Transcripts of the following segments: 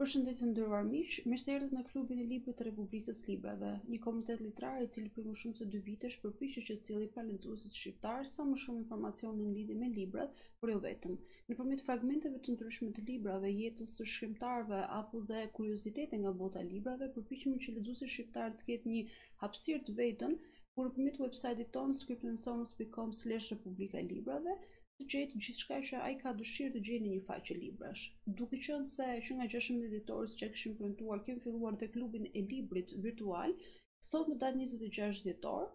Përshëndetje të nderuar miq, mirë se erdhët në klubin e librit të Republikës së Librave, një komunitet letrar i cili prej më shumë se dy vitesh përpiqet që të sjellë pranë lexuesit shqiptar sa më shumë informacione në lidhje me librat, por jo vetëm. Nëpërmjet fragmenteve të ndryshme të librave, jetës së shkrimtarëve apo dhe kuriozitete nga bota e librave, përpiqemi që lexuesi shqiptar të ketë një hapësirë të vetën, ku nëpërmjet websajtit tonë scriptensonus.com/republika e librave, të gjejë gjithçka që ai ka dëshirë të gjejë në një faqe librash. Duke qenë se që nga 16 dhjetori siç e kishim premtuar kemi filluar dhe klubin e librit virtual, sot në datë 26 dhjetor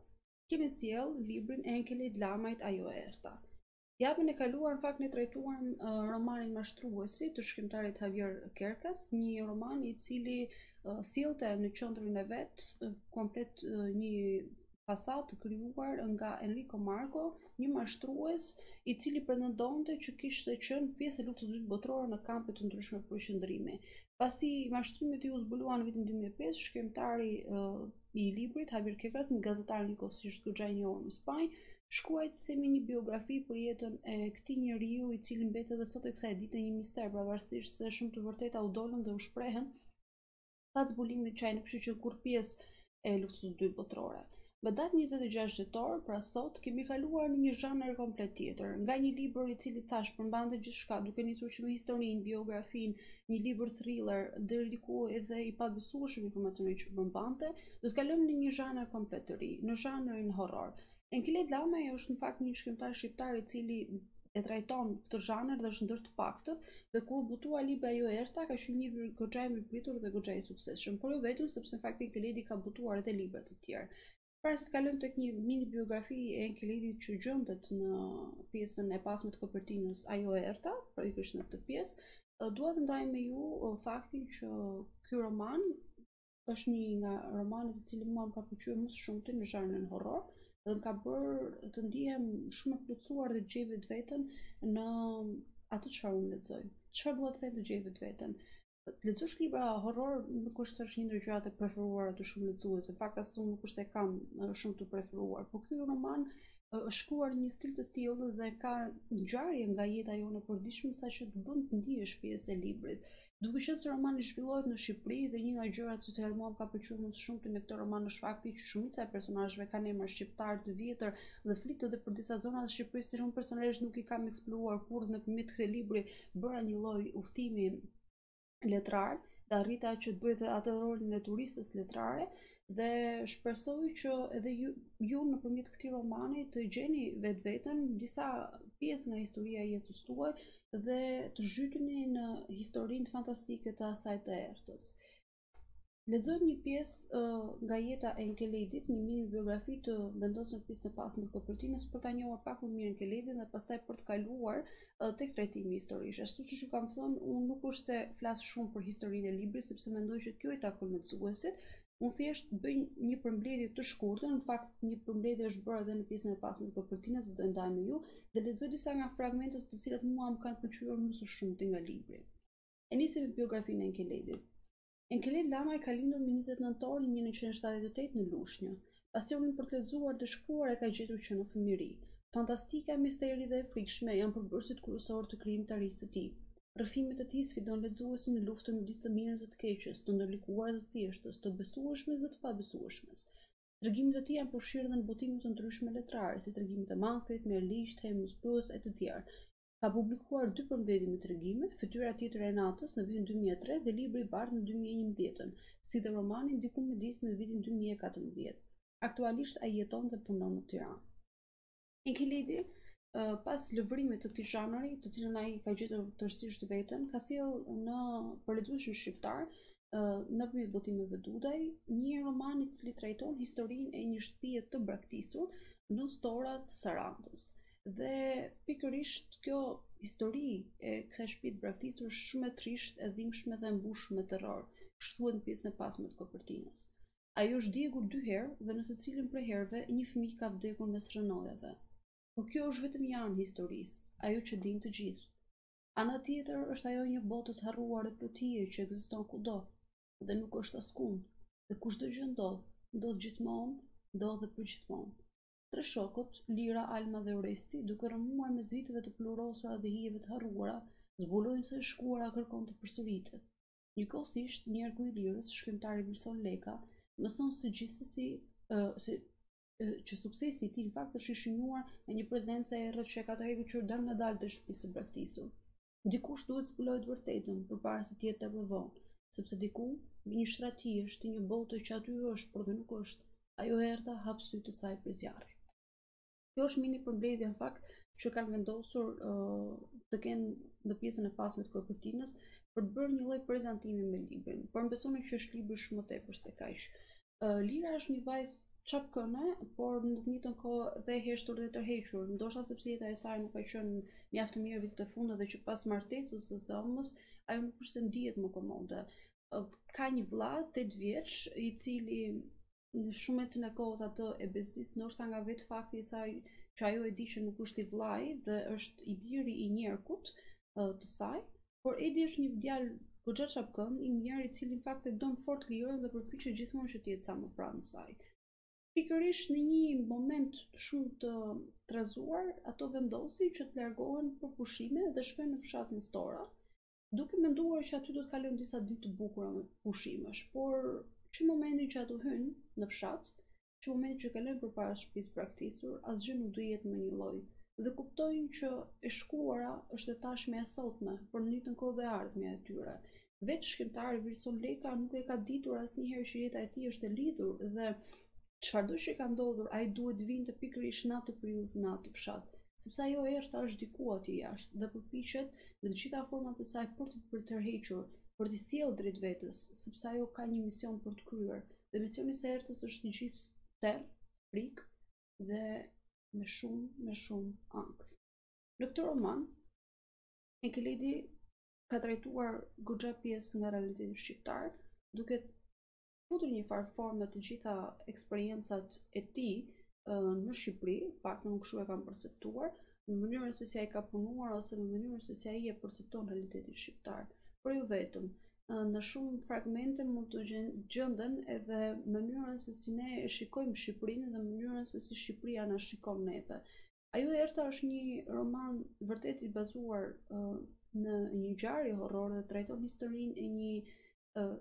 kemi sjellë librin e Enkeleid Lamajt Ajo e Errëta. Javën e kaluar në fakt ne trajtuam uh, romanin Mashtruesi të shkrimtarit Javier Cercas, një roman i cili uh, sillte në qendrën e vet uh, komplet uh, një fasadë të krijuar nga Enric Marco, një mashtrues i cili pretendonte që kishte qenë pjesë e luftës së dytë botërore në kampe të ndryshme përqendrimi. Pasi mashtrimi i tij u zbulua në vitin 2005, shkrimtari uh, i librit Javier Cercas, një gazetar njëkohësisht goxha i njohur në Spanjë, shkruan të themi një biografi për jetën e këtij njeriu i cili mbetet edhe sot e kësaj dite një mister pavarësisht se shumë të vërteta u dolën dhe u shprehën pas zbulimit që ai nuk kishte qenë kurrë pjesë e luftës së dytë botërore. Më datë 26 dhjetor, pra sot, kemi kaluar në një zhanër komplet tjetër. Nga një libër i cili thashë përmbante gjithçka, duke nisur që me historinë, biografinë, një libër thriller, deri diku edhe i pabesueshëm informacioni që përmbante, do të kalojmë në një zhanër komplet të ri, në zhanrin horror. Enkeleid Lamaj është në fakt një shkrimtar shqiptar i cili e trajton këtë zhanër dhe është ndër të paktët dhe kur u botua libri Ajo e Errëta ka qenë një goxha i mirëpritur dhe goxha i suksesshëm por jo vetëm sepse në fakt Enkeleidi ka botuar edhe libra të tjerë para se të kalojmë tek një mini biografi e Enkeleidit që gjendet në pjesën e pasme të kopertinës Ajo e Errëta pra pikërisht në këtë pjesë dua të ndaj me ju faktin që ky roman është një nga romanet i cili mua më ka pëlqyer më së shumti në zhanrin horror dhe më ka bërë të ndihem shumë e plotësuar dhe gjej vetveten në atë çfarë unë lexoj. Çfarë dua të them të gjej vetveten? Të lexosh libra horror nuk është se është një ndër gjërat e preferuara të shumë lexuesve. Në fakt as unë nuk është se kam shumë të preferuar, por ky roman është shkruar në një stil të tillë dhe ka ngjarje nga jeta jonë e përditshme saqë të bën të ndihesh pjesë e librit. Duke qenë se romani zhvillohet në Shqipëri dhe një nga gjërat të cilat mua më ka pëlqyer më së shumti në këtë roman është fakti që shumica e personazheve kanë emra shqiptarë të vjetër dhe flitet edhe për disa zona të Shqipërisë që unë personalisht nuk i kam eksploruar kurrë nëpërmjet këtij libri bëra një lloj udhëtimi letrar dhe arrita që të bëj atë rolin e turistes letrare dhe shpresoj që edhe ju, ju nëpërmjet këtij romani të gjeni vetveten disa pjesë nga historia e jetës tuaj dhe të zhytuni në historinë fantastike të asaj të errëtës. Lexojmë një pjesë uh, nga jeta e Enkeledit, një mini biografi të vendosur në pjesën e pasme të kopertinës për ta njohur pak më mirë Enkeledin dhe pastaj për të kaluar uh, tek trajtimi i historisë. Ashtu siç ju kam thënë, unë nuk është se flas shumë për historinë e librit sepse mendoj që kjo i takon lexuesit, Unë thjesht bëj një përmbledhje të shkurtër, në fakt një përmbledhje është bërë edhe në pjesën e pasme të kopertinës do e ndaj me ju, dhe lexoj disa nga fragmentet të cilat mua më kanë pëlqyer më së shumti nga libri. E nisim me biografinë e Enkeledit. Enkeled Lamaj ka lindur më 29 nëntor 1978 në Lushnjë. Pasionin për të lexuar dhe shkruar e ka gjetur që në fëmijëri. Fantastika, misteri dhe e frikshmja janë përbërësit kryesor të krijimtarisë së tij. Rrëfimet e tij sfidojnë lexuesin në luftën midis të mirës dhe të keqes, të ndërlikuarës dhe të thjeshtës, të besueshmes dhe të pabesueshmes. Tregimet e tij janë përfshirë edhe në botime të ndryshme letrare, si Tregimet e makthit, Mehr Licht, Haemus Plus, e të tjerë. ka publikuar dy përmbledhje me tregime, Fytyra tjetër e natës në vitin dy mijë e tre dhe Libri i bardhë në dy mijë e njëmbëdhjetën, si dhe romanin Diku midis në vitin dy mijë e katërmbëdhjetë. Aktualisht ai jeton dhe punon në Tiranë. Enkeledi, pas lëvrimit të këtij zhanri, të cilën ai ka gjetur tërësisht veten, ka sjellë për lexuesin shqiptar nëpërmjet botimeve Dudaj, një roman i cili trajton historinë e një shtëpie të braktisur në Stora të Sarandës. Dhe pikërisht kjo histori e kësaj shtëpie të braktisur është shumë e trishtë, e dhimbshme dhe e mbushur me terror, kështu thuhet në pjesën e pasme të kopertinës. Ajo është djegur dy herë dhe në secilën prej herëve një fëmijë ka vdekur mes rrënojave. Por kjo është vetëm një anë e historisë, ajo që dinë të gjithë. Ana tjetër është ajo e një bote të harruar e të plotë që ekziston kudo dhe nuk është askund, dhe ku çdo gjë ndodh, ndodh gjithmonë, ndodh dhe përgjithmonë. Tre shokët, Lira, Alma dhe Oresti, duke rrëmuar mes viteve të pluhurosura dhe hijeve të harruara, zbulojnë se e shkuara kërkon të përsëritet. Njëkohësisht, njerku i Lirës, shkrimtari Vilson Leka, mëson se gjithsesi, se që suksesi i tij në fakt është i shënjuar nga një prezencë e errët që e ka tërhequr dalëngadalë te shtëpia e braktisur. Dikush duhet të zbulojë të vërtetën përpara se të jetë tepër vonë, sepse diku, nën një shtrat, është një botë që aty është, por dhe nuk është. Ajo e errëta hap sytë e saj prej zjarri. Kjo është mini përmbledhja në fakt që kanë vendosur uh, të kenë në pjesën e pasme të kopertinës për të bërë një lloj prezantimi me librin. Por më besoni që është libri shumë më tepër se kaq. Lira është një vajzë çapkëne, por në të njëjtën kohë dhe e heshtur dhe e tërhequr. Ndoshta sepse jeta e saj nuk ka qenë mjaft e mirë vitet e fundit dhe që pas martesës së së ëmës, ajo nuk është se ndihet më komode. Ka një vëlla 8 vjeç, i cili në shumicën e kohës atë e bezdis, ndoshta nga vetë fakti i saj që ajo e di që nuk është i vëllai dhe është i biri i njerkut të saj, Por Edi është një djalë goxha çapkën, i mjerë, i cili në fakt e don fort Lirën dhe përpiqet gjithmonë që të jetë sa më pranë saj. Pikërisht në një moment shumë të trazuar, ato vendosin që të largohen për pushime dhe shkojnë në fshatin Stora, duke menduar që aty do të kalojnë disa ditë të bukura pushimesh, por që momentin që ato hyjnë në fshat, Momentin që kalojnë përpara shtëpisë së braktisur, asgjë nuk do jetë më njëlloj. Dhe kuptojnë që e shkuara është e tashmja e sotme, por në të njëjtën kohë dhe e ardhmja e tyre. Vetë shkrimtari Virson Leka nuk e ka ditur asnjëherë që jeta e tij është e lidhur dhe çfarëdo që i ka ndodhur, ai duhet të vinte pikërisht në atë periudhë, në atë fshat, sepse ajo e errëta është diku atje jashtë dhe përpiqet me të gjitha format e saj për të tërhequr, për t'i sjellë drejt vetes, sepse ajo ka një mision për të kryer, Dhe misioni i së errëtës është i gjithë terr, frikë dhe me shumë, me shumë ankth. Në këtë roman, Enkeledi ka trajtuar goxha pjesë nga realiteti shqiptar, duke futur në një farë forme të gjitha eksperiencat e tij në Shqipëri, paktën kështu e kam perceptuar, në mënyrën se si ai ka punuar ose në mënyrën se si ai e percepton realitetin shqiptar. Por jo vetëm, në shumë fragmente mund të gjenden edhe mënyrën se si ne e shikojmë Shqipërinë dhe mënyrën se si Shqipëria na shikon neve. Ajo e errëta është një roman vërtet i bazuar uh, në ngjarje horror dhe trajton historinë e një uh,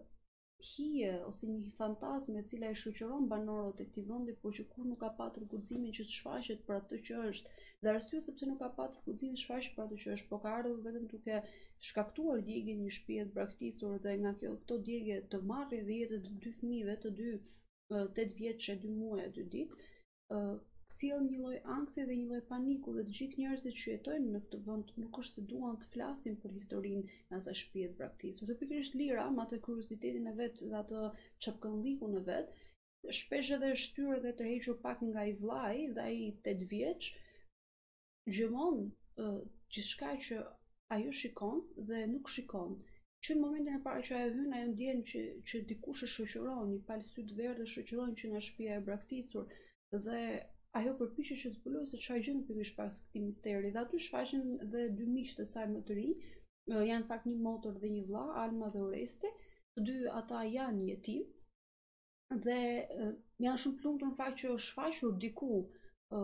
hije ose një fantazme e cila i shoqëron banorët e këtij vendi, por që kurrë nuk ka patur guximin që të shfaqet për atë që është, Dhe arsyeja se pse nuk ka patur guximin të shfaqet për atë që është, po ka ardhur vetëm duke shkaktuar djegje e një shpie të braktisur dhe nga kjo këto djegie të marrë dhe jetë të dy fëmijëve të dy 8 vjeç e 2 muaj e 2 ditë sjell një lloj ankthi dhe një lloj paniku dhe të gjithë njerëzit që jetojnë në këtë vend nuk është se duan të flasin për historinë e asaj shpie të braktisur dhe pikërisht Lira me atë kuriozitetin e vet dhe atë çapkënllëkun e vet shpesh edhe e shtyrë dhe e tërhequr pak nga i vllai dhe ai 8 vjeç gjurmon gjithçka që ajo shikon dhe nuk shikon. Që në momentin e parë që ajo hyn, ajo ndjen që që dikush e shoqëron, një palë sy të verdhë e shoqëron që nga shtëpia e braktisur dhe ajo përpiqet që të zbulojë se çfarë gjen pikërisht pas këtij misteri dhe aty shfaqen dhe dy miq të saj më të rinj, janë në fakt një motër dhe një vëlla, Alma dhe Oresti, të dy ata janë jetim, dhe janë shumë të lumtur në fakt që është shfaqur diku ë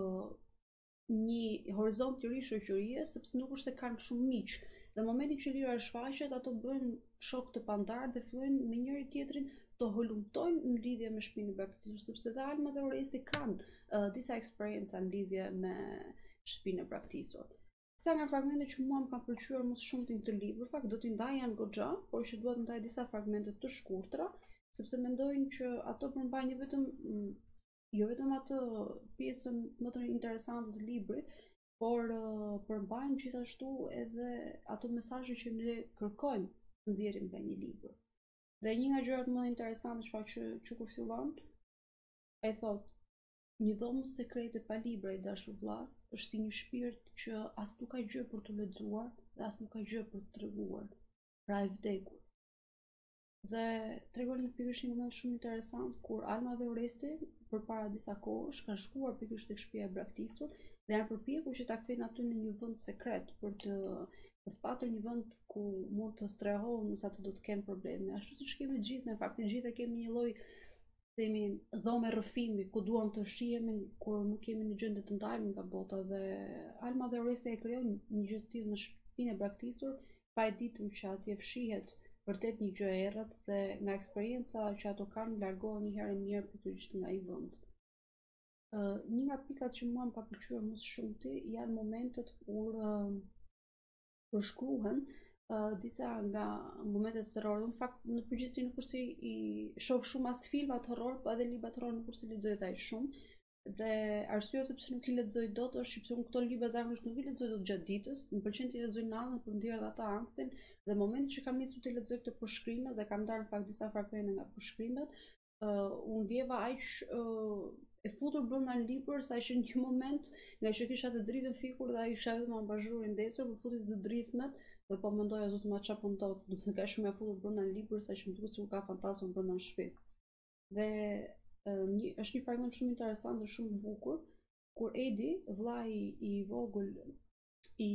një horizont i ri shoqërie sepse nuk është se kanë shumë miq dhe në momentin që Lira shfaqet ata bëjnë shokë të pandarë dhe fillojnë me njëri-tjetrin të hulumtojnë në lidhje me shtëpinë e braktisur sepse dhe Alma dhe Oresti kanë uh, disa eksperienca në lidhje me shtëpinë e braktisur. Disa nga fragmentet që mua më kanë pëlqyer më së shumti në këtë libër, fakt do t'i ndaj janë goxha, por që dua të ndaj disa fragmente të shkurtra, sepse mendoj që ato përmbajnë jo vetëm mm, jo vetëm atë pjesën më interesante të librit, por uh, përmbajnë gjithashtu edhe ato mesazhe që ne kërkojmë të nxjerrim nga një libër. Dhe një nga gjërat më interesante që fakt që, që kur fillon, ai thotë Një dhomë sekrete pa libra i dashur vlla, është si një shpirt që as nuk ka gjë për të lexuar dhe as nuk ka gjë për të treguar, pra e vdekur. Dhe tregon një pikërisht një moment shumë interesant kur Alma dhe Oresti përpara disa kohësh kanë shkuar pikërisht tek shtëpia e braktisur dhe janë përpjekur që ta kthejnë aty në një vend sekret për të për të patur një vend ku mund të strehohen nëse ata do të kenë probleme. Ashtu siç kemi të gjithë në fakt, të gjithë e kemi një lloj themi dhome rrëfimi ku duam të fshihemi kur nuk jemi në gjendje të ndahemi nga bota dhe Alma dhe Oresti e krijojnë një gjë të tillë në shtëpinë e braktisur pa e ditur që atje fshihet vërtet një gjë e errët dhe nga eksperienca që ato kanë largohen një herë e mirë pikërisht nga ai vend. Uh, një nga pikat që mua më ka pëlqyer më së shumti janë momentet kur uh, përshkruhen uh, disa nga momentet e terrorit. Në fakt, në përgjithësi nuk është se i shoh shumë as filmat horror, po edhe librat horror nuk është se lexoj aq shumë. Dhe arsyeja sepse nuk i lexoj dot është sepse unë këto libra zakonisht nuk i lexoj dot gjatë ditës, më pëlqen të lexoj natën për të ndjerë atë ankthin dhe momentin që kam nisur të lexoj këto përshkrime dhe kam ndarë në fakt disa fragmente nga përshkrimet, u ndjeva aq e futur brenda në libër saqë në një moment ngaqë e kisha dhe dritën fikur dhe ishte vetëm abazhuri i ndezur më futi drithmat dhe po mendoja zot i madh çfarë po ndodh do të thotë kaq shumë e futur brenda në libër saqë më duket sikur ka fantazma brenda në shtëpi dhe një, është një fragment shumë interesant dhe shumë i bukur kur Edi vllai i vogël i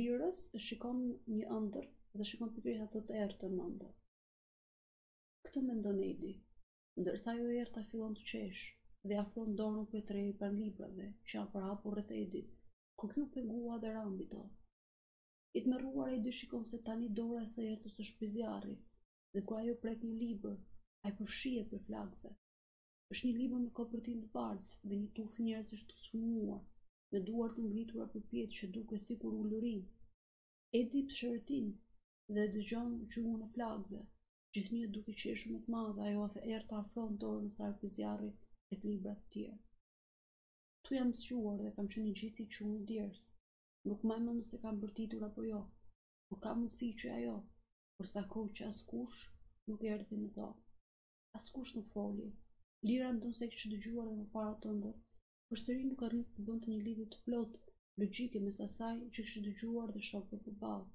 Lirës shikon një ëndërr dhe shikon pikërisht atë të errëtën në ëndërr Këtë mendon Edi, ndërsa ajo e errëta fillon të qeshë dhe i afron dorën kuqërreme pranë librave që janë përhapur rreth Edit, kur ky u pengua dhe ra mbi to. I tmerruar Edi shikon se tani dora e së errëtës është prej zjarri dhe kur ajo prek një libër, ai përfshihet prej flakëve. Është një libër me kopertinë të bardhë dhe një tufë njerëzish të shformuar, me duar të ngritura përpjetë që duket sikur ulërijnë. Edi psherëtin dhe e dëgjon gjuhën e flakëve. Gjithnjë duke qeshur me të madhe, Ajo e errta afron dorën e saj prej zjarri tek librat e tjerë. Këtu jam zgjuar dhe kam qenë i gjithi qull në djersë. Nuk mbaj mend nëse kam bërtitur apo jo, por ka mundësi që jo, për sa kohë që askush nuk erdhi në dhomë. Askush nuk foli. Lira ndonëse e kishte dëgjuar dhe më parë atë ëndërr, përsëri nuk arriti të bënte një lidhje të plotë logjike mes asaj që kishte dëgjuar dhe shokëve përballë.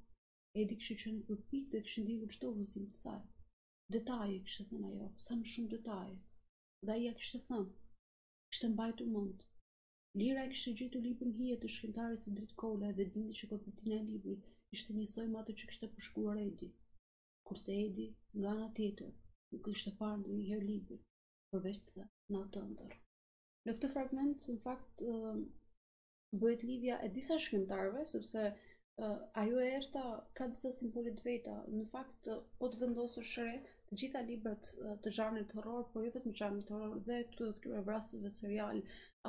Edi kishte qenë i përpiktë dhe kishte ndjekur çdo udhëzim të saj. Detaje, kishte thënë ajo, sa më shumë detaje. Dhe ai ia kishte thënë ç'kishte mbajtur mend. Lira e kishte gjetur librin Hije të shkrimtarit së dritë kola dhe dinte që kopertina e librit ishte njësoj me atë që kishte përshkruar Edi. Kurse Edi, nga ana tjetër, nuk e kishte parë ndonjëherë librin, përveç se në atë ëndërr. Në këtë fragment, në fakt, bëhet lidhja e disa shkrimtarëve, sepse uh, Ajo e errta ka disa simbole të veta. Në fakt, uh, po të vendosësh re, të gjitha librat uh, të zhanrit horror, por jo vetëm zhanrit horror, dhe të këtyre vrasëve serial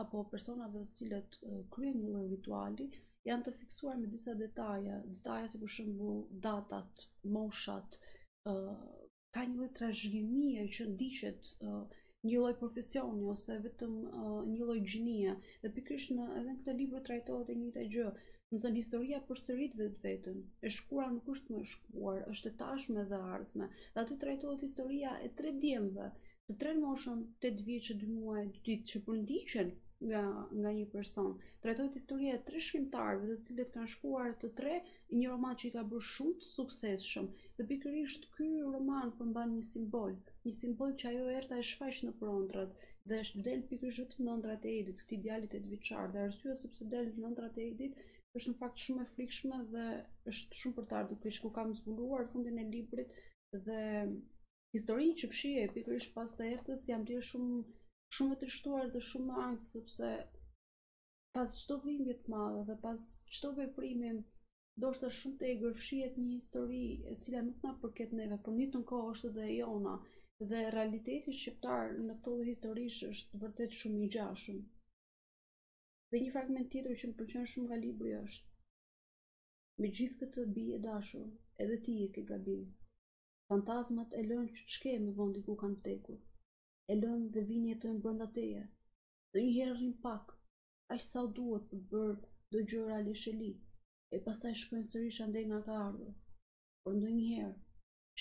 apo personave të cilët uh, kryen një lloj rituali, janë të fiksuar me disa detaje, detaje si për shembull datat, moshat, uh, ka një lloj trashëgimie që ndiqet një lloj profesioni ose vetëm një lloj gjinie dhe pikërisht në edhe në këtë libër trajtohet e njëjta gjë domethënë historia përsërit vetveten e shkuara nuk është më e shkuar është e tashme dhe e ardhme dhe aty trajtohet historia e tre djemve të tre moshën, tetë vjeç e dy muaj e dy ditë që përndiqen nga nga një person. Trajtohet historia e tre shkrimtarëve, të cilët kanë shkruar të tre një roman që i ka bërë shumë të suksesshëm. Dhe pikërisht ky roman përmban një simbol, një simbol që Ajo e errta e shfaq nëpër ëndrrat dhe është del pikërisht vetëm në ëndrrat e Edit, këtij djalit tetëvjeçar. Dhe arsyeja se pse del në ëndrrat e Edit është në fakt shumë e frikshme dhe është shumë për të ardhur keq kur kam zbuluar fundin e librit dhe Historinë që fshihet pikërisht pas të errtës jam ndjerë shumë shumë e trishtuar dhe shumë me ankth sepse pas çdo dhimbje të madhe dhe pas çdo veprimi ndoshta shumë të egër fshihet një histori e cila nuk na përket neve, por në të njëjtën kohë është dhe e jona dhe realiteti shqiptar në këto lloj historish është vërtet shumë i ngjashëm. Dhe një fragment tjetër që më pëlqen shumë nga libri është Me gjithë këtë bijë e dashur, edhe ti e ke gabim. Fantazmat e lënë që ç'ke me të vendin ku kanë vdekur. E lënë dhe vijnë jetojnë brenda teje. Ndonjëherë rrinë pak, aq sa u duhet për të bërë do gjëra lesh e li, e pastaj shkojnë sërish andej nga kanë ardhur. Por ndonjëherë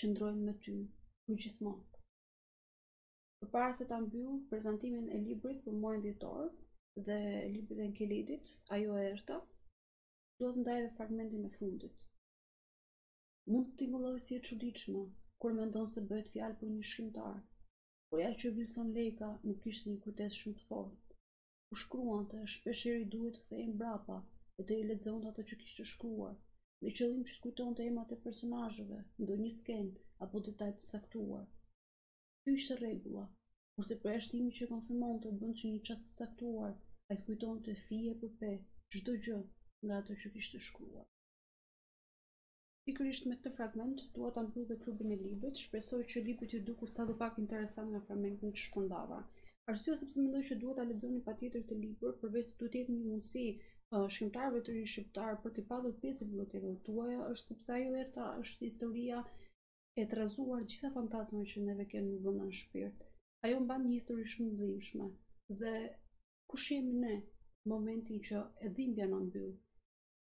qëndrojnë me ty përgjithmonë. Përpara se ta mbyll prezantimin e librit për muajin dhjetor dhe librit e Enkelidit, Ajo e errta, dua të ndaj edhe fragmentin e fundit. Mund të tingëllojë si e çuditshme, kur e mendon se bëhet fjalë për një shkrimtar. Por ja që Vilson Lejka nuk kishte një kujtesë shumë të fortë. Kur shkruante, shpeshherë i duhej të kthehej mbrapa e të rilexonte atë që kishte shkruar, me qëllim që të kujtonte emrat e personazheve, ndonjë skenë apo detaj të caktuar. Ky ishte rregulli, kurse përjashtimi që e konfirmonte bënte që në një çast të caktuar ai të kujtonte fije për pe çdo gjë nga ato që kishte shkruar. Pikërisht me këtë fragment dua ta mbyll dhe klubin e librit. Shpresoj që libri t'ju duket sa do pak interesant nga fragmentet që shpërndava. Arsyeja sepse mendoj që duhet ta lexoni patjetër këtë libër, përveç se duhet t'i jepni një mundësi uh, shkrimtarëve të rinj shqiptarë për t'i pasur pjesë të bibliotekave tuaja, është sepse Ajo e Errta është historia e trazuar, të gjitha fantazmat që neve kemi brenda në shpirt. Ajo mban një histori shumë të dhimbshme dhe kush jemi ne në momentin që dhimbja na mbyt.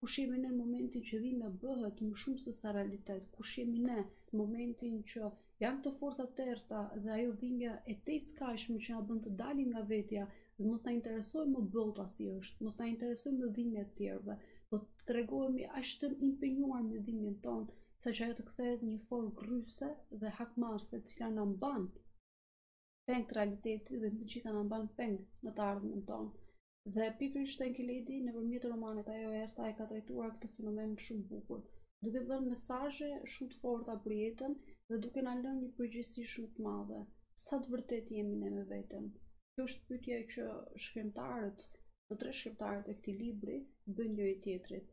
Kush jemi ne në momentin që dhimbja bëhet më shumë se sa realitet? Kush jemi ne në momentin që janë këto forca të errëta dhe ajo dhimbja e tejskajshme që na bën të dalim nga vetja dhe mos na interesojë më bota si është, mos na interesojë më dhimbja e të tjerëve, po të tregohemi aq të impenjuar me dhimbjen tonë, sa që ajo të kthehet në një formë gërryese dhe hakmarrëse e cila na mban peng të realitetit dhe mbi të gjitha na mban peng në të ardhmen tonë. Dhe pikërisht Enkeleidi nëpërmjet romanit Ajo e Errta e ka trajtuar këtë fenomen shumë bukur, duke dhënë mesazhe shumë të forta për jetën dhe duke na lënë një përgjegjësi shumë të madhe. Sa të vërtetë jemi ne me veten? Kjo është pyetja që shkrimtarët, të tre shkrimtarët e këtij libri, i bëjnë njëri-tjetrit.